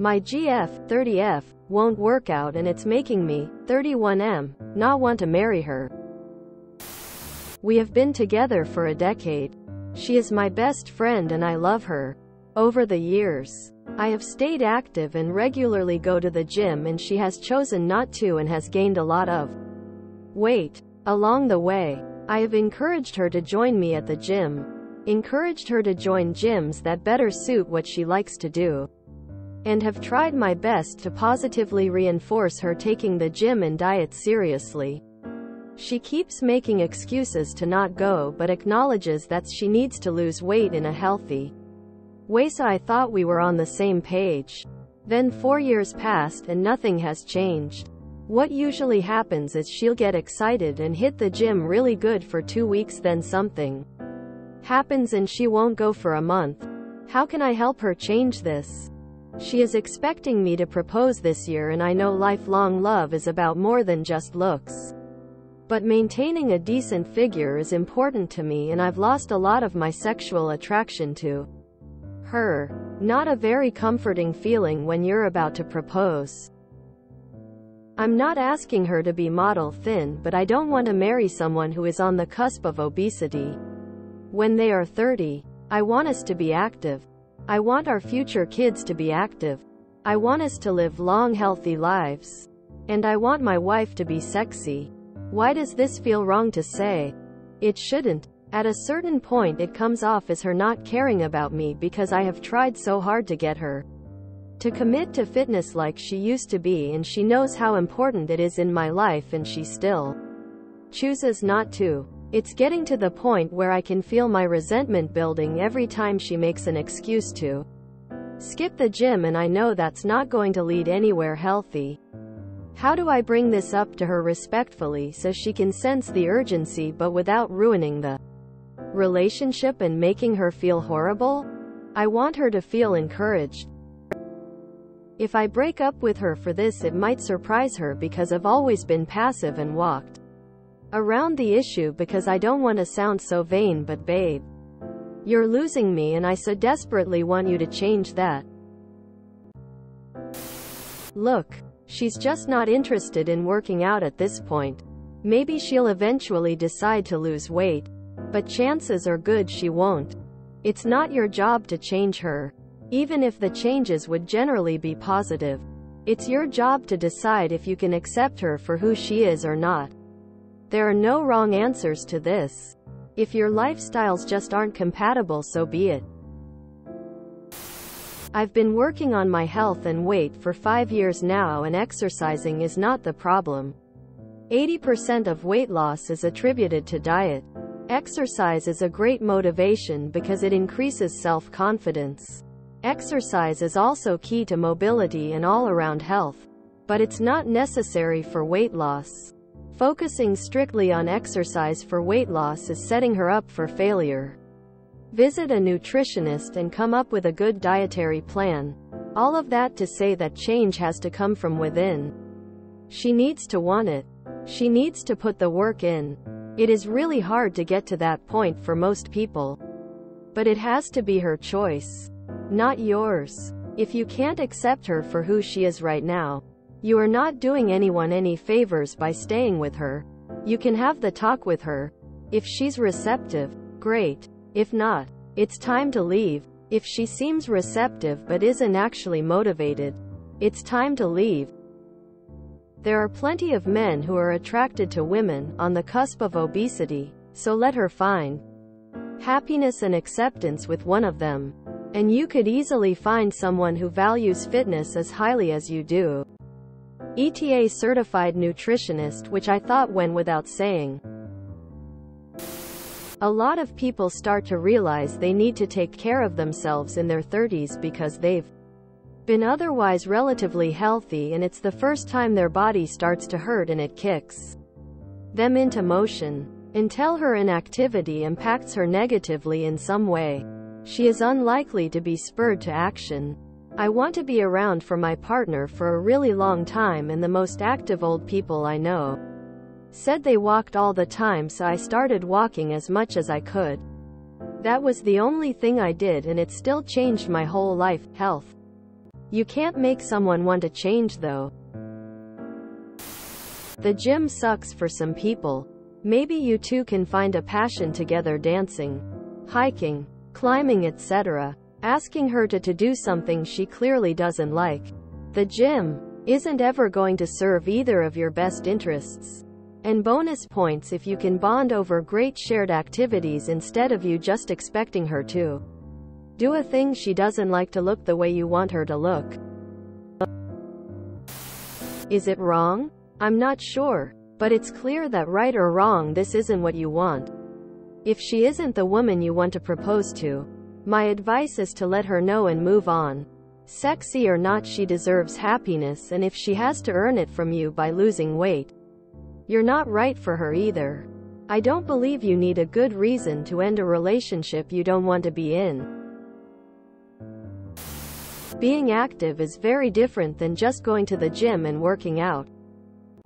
My GF, 30F, won't work out and it's making me, 31M, not want to marry her. We have been together for a decade. She is my best friend and I love her. Over the years, I have stayed active and regularly go to the gym and she has chosen not to and has gained a lot of weight. Along the way, I have encouraged her to join me at the gym. Encouraged her to join gyms that better suit what she likes to do. And have tried my best to positively reinforce her taking the gym and diet seriously. She keeps making excuses to not go but acknowledges that she needs to lose weight in a healthy way so I thought we were on the same page. Then four years passed and nothing has changed. What usually happens is she'll get excited and hit the gym really good for two weeks then something happens and she won't go for a month. How can I help her change this? She is expecting me to propose this year and I know lifelong love is about more than just looks. But maintaining a decent figure is important to me and I've lost a lot of my sexual attraction to her. Not a very comforting feeling when you're about to propose. I'm not asking her to be model thin but I don't want to marry someone who is on the cusp of obesity. When they are 30, I want us to be active. I want our future kids to be active. I want us to live long healthy lives. And I want my wife to be sexy. Why does this feel wrong to say? It shouldn't. At a certain point it comes off as her not caring about me because I have tried so hard to get her to commit to fitness like she used to be and she knows how important it is in my life and she still chooses not to. It's getting to the point where I can feel my resentment building every time she makes an excuse to skip the gym and I know that's not going to lead anywhere healthy. How do I bring this up to her respectfully so she can sense the urgency but without ruining the relationship and making her feel horrible? I want her to feel encouraged. If I break up with her for this it might surprise her because I've always been passive and walked around the issue because I don't want to sound so vain but babe. You're losing me and I so desperately want you to change that. Look, she's just not interested in working out at this point. Maybe she'll eventually decide to lose weight. But chances are good she won't. It's not your job to change her. Even if the changes would generally be positive. It's your job to decide if you can accept her for who she is or not. There are no wrong answers to this. If your lifestyles just aren't compatible so be it. I've been working on my health and weight for five years now and exercising is not the problem. 80% of weight loss is attributed to diet. Exercise is a great motivation because it increases self-confidence. Exercise is also key to mobility and all-around health. But it's not necessary for weight loss. Focusing strictly on exercise for weight loss is setting her up for failure. Visit a nutritionist and come up with a good dietary plan. All of that to say that change has to come from within. She needs to want it. She needs to put the work in. It is really hard to get to that point for most people. But it has to be her choice not yours. If you can't accept her for who she is right now, you are not doing anyone any favors by staying with her. You can have the talk with her. If she's receptive, great. If not, it's time to leave. If she seems receptive but isn't actually motivated, it's time to leave. There are plenty of men who are attracted to women on the cusp of obesity, so let her find happiness and acceptance with one of them. And you could easily find someone who values fitness as highly as you do. ETA certified nutritionist which I thought went without saying. A lot of people start to realize they need to take care of themselves in their 30s because they've been otherwise relatively healthy and it's the first time their body starts to hurt and it kicks them into motion. Until her inactivity impacts her negatively in some way. She is unlikely to be spurred to action. I want to be around for my partner for a really long time and the most active old people I know said they walked all the time so I started walking as much as I could. That was the only thing I did and it still changed my whole life, health. You can't make someone want to change though. The gym sucks for some people. Maybe you two can find a passion together dancing, hiking, climbing etc. Asking her to, to do something she clearly doesn't like. The gym isn't ever going to serve either of your best interests. And bonus points if you can bond over great shared activities instead of you just expecting her to do a thing she doesn't like to look the way you want her to look. Is it wrong? I'm not sure. But it's clear that right or wrong this isn't what you want. If she isn't the woman you want to propose to, my advice is to let her know and move on. Sexy or not she deserves happiness and if she has to earn it from you by losing weight, you're not right for her either. I don't believe you need a good reason to end a relationship you don't want to be in. Being active is very different than just going to the gym and working out.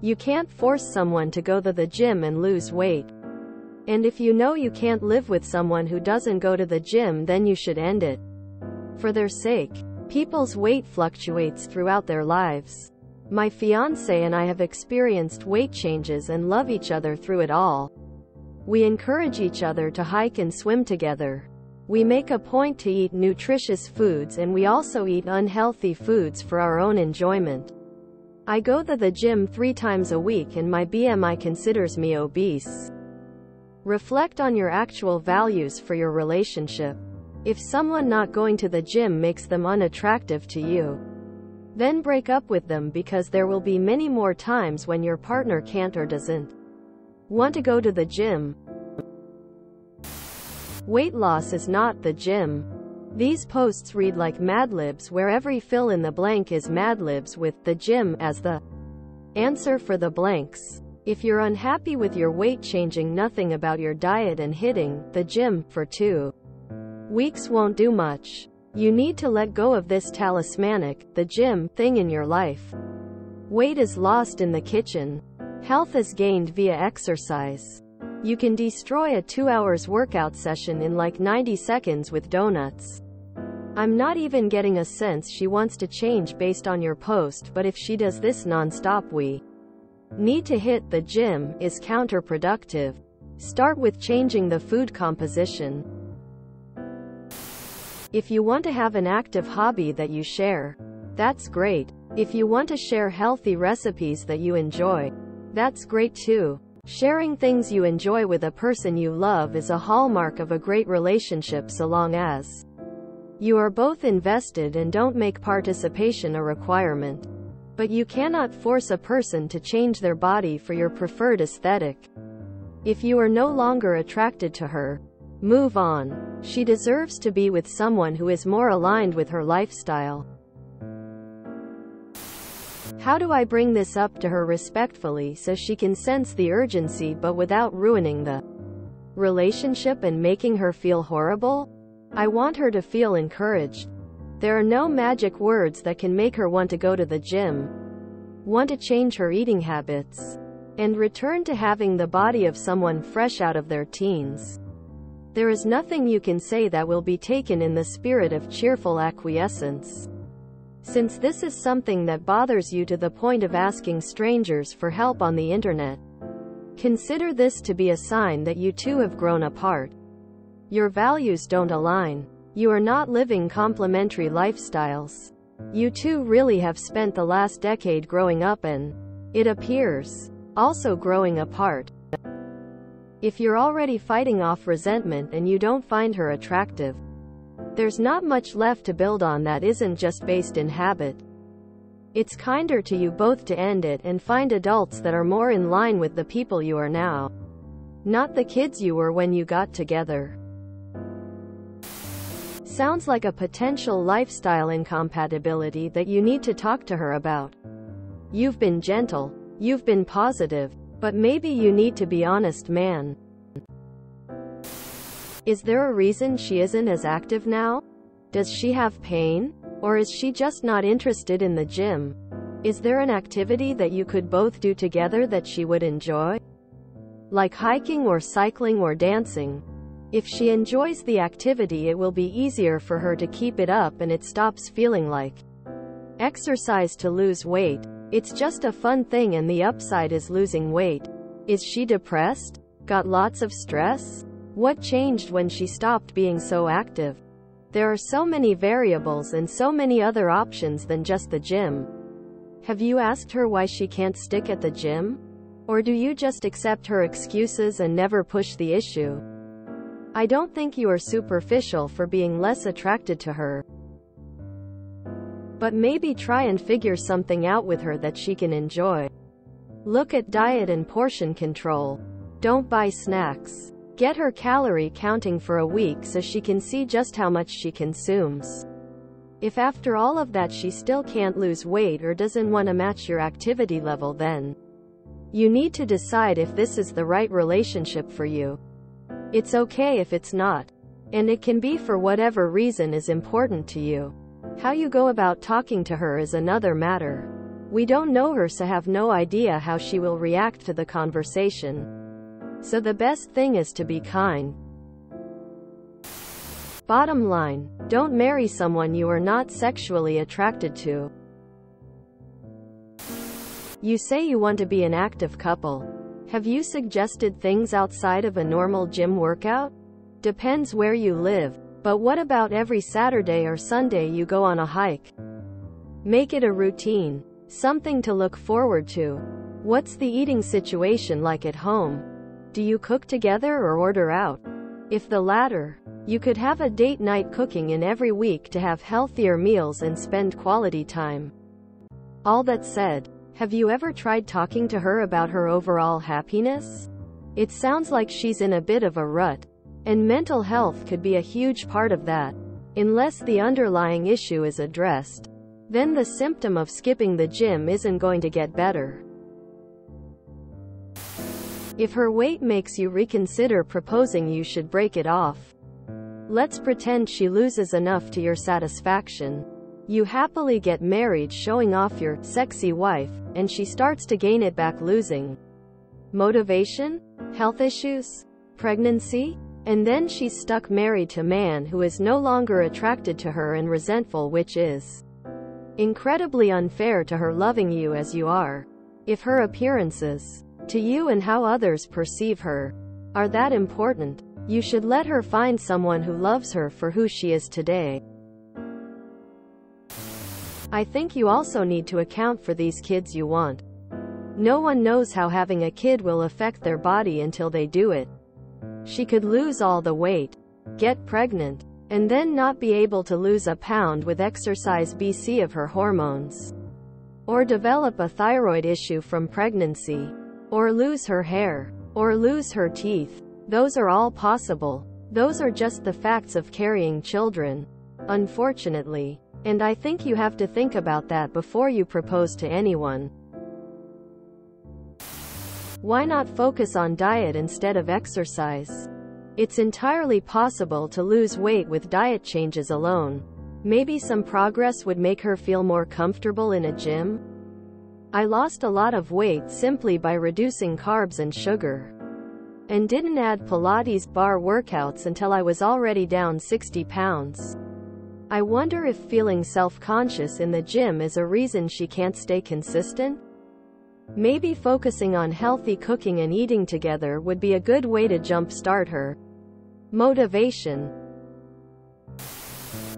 You can't force someone to go to the gym and lose weight. And if you know you can't live with someone who doesn't go to the gym then you should end it. For their sake. People's weight fluctuates throughout their lives. My fiance and I have experienced weight changes and love each other through it all. We encourage each other to hike and swim together. We make a point to eat nutritious foods and we also eat unhealthy foods for our own enjoyment. I go to the gym three times a week and my BMI considers me obese. Reflect on your actual values for your relationship. If someone not going to the gym makes them unattractive to you, then break up with them because there will be many more times when your partner can't or doesn't want to go to the gym. Weight loss is not the gym. These posts read like Madlibs where every fill in the blank is Madlibs with the gym as the answer for the blanks. If you're unhappy with your weight changing nothing about your diet and hitting the gym for two weeks won't do much. You need to let go of this talismanic, the gym, thing in your life. Weight is lost in the kitchen. Health is gained via exercise. You can destroy a two hours workout session in like 90 seconds with donuts. I'm not even getting a sense she wants to change based on your post but if she does this non-stop we need to hit the gym is counterproductive. Start with changing the food composition. If you want to have an active hobby that you share, that's great. If you want to share healthy recipes that you enjoy, that's great too. Sharing things you enjoy with a person you love is a hallmark of a great relationship so long as you are both invested and don't make participation a requirement. But you cannot force a person to change their body for your preferred aesthetic. If you are no longer attracted to her, move on. She deserves to be with someone who is more aligned with her lifestyle. How do I bring this up to her respectfully so she can sense the urgency but without ruining the relationship and making her feel horrible? I want her to feel encouraged. There are no magic words that can make her want to go to the gym, want to change her eating habits, and return to having the body of someone fresh out of their teens. There is nothing you can say that will be taken in the spirit of cheerful acquiescence. Since this is something that bothers you to the point of asking strangers for help on the internet, consider this to be a sign that you two have grown apart. Your values don't align. You are not living complementary lifestyles. You two really have spent the last decade growing up and, it appears, also growing apart. If you're already fighting off resentment and you don't find her attractive, there's not much left to build on that isn't just based in habit. It's kinder to you both to end it and find adults that are more in line with the people you are now. Not the kids you were when you got together. Sounds like a potential lifestyle incompatibility that you need to talk to her about. You've been gentle. You've been positive. But maybe you need to be honest man. Is there a reason she isn't as active now? Does she have pain? Or is she just not interested in the gym? Is there an activity that you could both do together that she would enjoy? Like hiking or cycling or dancing. If she enjoys the activity it will be easier for her to keep it up and it stops feeling like Exercise to lose weight. It's just a fun thing and the upside is losing weight. Is she depressed? Got lots of stress? What changed when she stopped being so active? There are so many variables and so many other options than just the gym. Have you asked her why she can't stick at the gym? Or do you just accept her excuses and never push the issue? I don't think you are superficial for being less attracted to her. But maybe try and figure something out with her that she can enjoy. Look at diet and portion control. Don't buy snacks. Get her calorie counting for a week so she can see just how much she consumes. If after all of that she still can't lose weight or doesn't want to match your activity level then you need to decide if this is the right relationship for you. It's okay if it's not. And it can be for whatever reason is important to you. How you go about talking to her is another matter. We don't know her so have no idea how she will react to the conversation. So the best thing is to be kind. Bottom line, don't marry someone you are not sexually attracted to. You say you want to be an active couple. Have you suggested things outside of a normal gym workout? Depends where you live. But what about every Saturday or Sunday you go on a hike? Make it a routine. Something to look forward to. What's the eating situation like at home? Do you cook together or order out? If the latter, you could have a date night cooking in every week to have healthier meals and spend quality time. All that said, have you ever tried talking to her about her overall happiness? It sounds like she's in a bit of a rut. And mental health could be a huge part of that. Unless the underlying issue is addressed. Then the symptom of skipping the gym isn't going to get better. If her weight makes you reconsider proposing you should break it off. Let's pretend she loses enough to your satisfaction. You happily get married showing off your sexy wife, and she starts to gain it back losing. Motivation? Health issues? Pregnancy? And then she's stuck married to man who is no longer attracted to her and resentful which is incredibly unfair to her loving you as you are. If her appearances to you and how others perceive her are that important, you should let her find someone who loves her for who she is today. I think you also need to account for these kids you want. No one knows how having a kid will affect their body until they do it. She could lose all the weight, get pregnant, and then not be able to lose a pound with exercise BC of her hormones. Or develop a thyroid issue from pregnancy. Or lose her hair. Or lose her teeth. Those are all possible. Those are just the facts of carrying children. Unfortunately. And I think you have to think about that before you propose to anyone. Why not focus on diet instead of exercise? It's entirely possible to lose weight with diet changes alone. Maybe some progress would make her feel more comfortable in a gym? I lost a lot of weight simply by reducing carbs and sugar. And didn't add Pilates bar workouts until I was already down 60 pounds. I wonder if feeling self-conscious in the gym is a reason she can't stay consistent? Maybe focusing on healthy cooking and eating together would be a good way to jumpstart her. Motivation.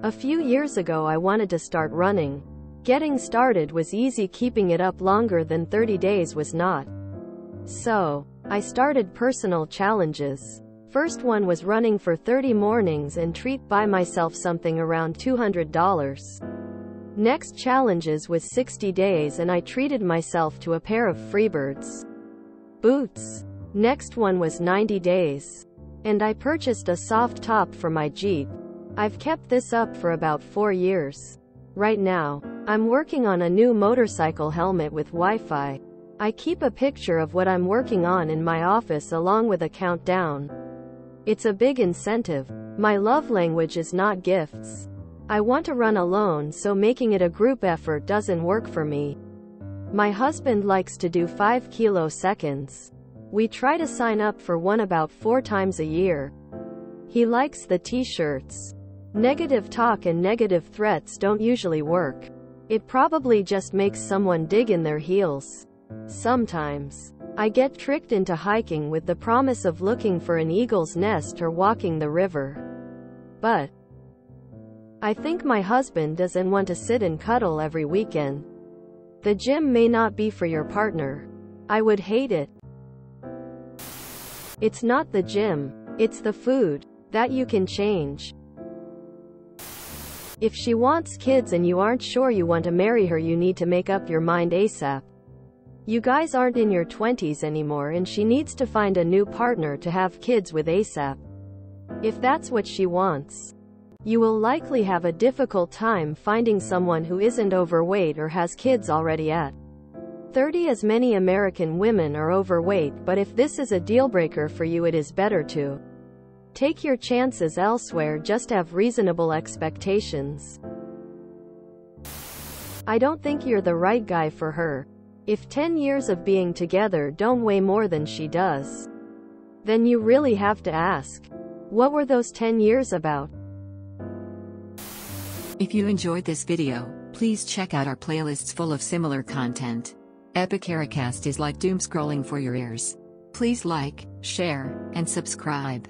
A few years ago I wanted to start running. Getting started was easy keeping it up longer than 30 days was not. So, I started personal challenges. First one was running for 30 mornings and treat buy myself something around $200. Next challenges was 60 days and I treated myself to a pair of Freebirds boots. Next one was 90 days. And I purchased a soft top for my Jeep. I've kept this up for about 4 years. Right now, I'm working on a new motorcycle helmet with Wi-Fi. I keep a picture of what I'm working on in my office along with a countdown. It's a big incentive. My love language is not gifts. I want to run alone so making it a group effort doesn't work for me. My husband likes to do 5 kilo seconds. We try to sign up for one about 4 times a year. He likes the t-shirts. Negative talk and negative threats don't usually work. It probably just makes someone dig in their heels. Sometimes. I get tricked into hiking with the promise of looking for an eagle's nest or walking the river. But I think my husband doesn't want to sit and cuddle every weekend. The gym may not be for your partner. I would hate it. It's not the gym. It's the food. That you can change. If she wants kids and you aren't sure you want to marry her you need to make up your mind ASAP. You guys aren't in your 20s anymore and she needs to find a new partner to have kids with ASAP. If that's what she wants. You will likely have a difficult time finding someone who isn't overweight or has kids already at 30 as many American women are overweight but if this is a deal breaker for you it is better to take your chances elsewhere just have reasonable expectations. I don't think you're the right guy for her. If 10 years of being together don't weigh more than she does, then you really have to ask, what were those 10 years about? If you enjoyed this video, please check out our playlists full of similar content. Epic Epicaricast is like doom scrolling for your ears. Please like, share, and subscribe.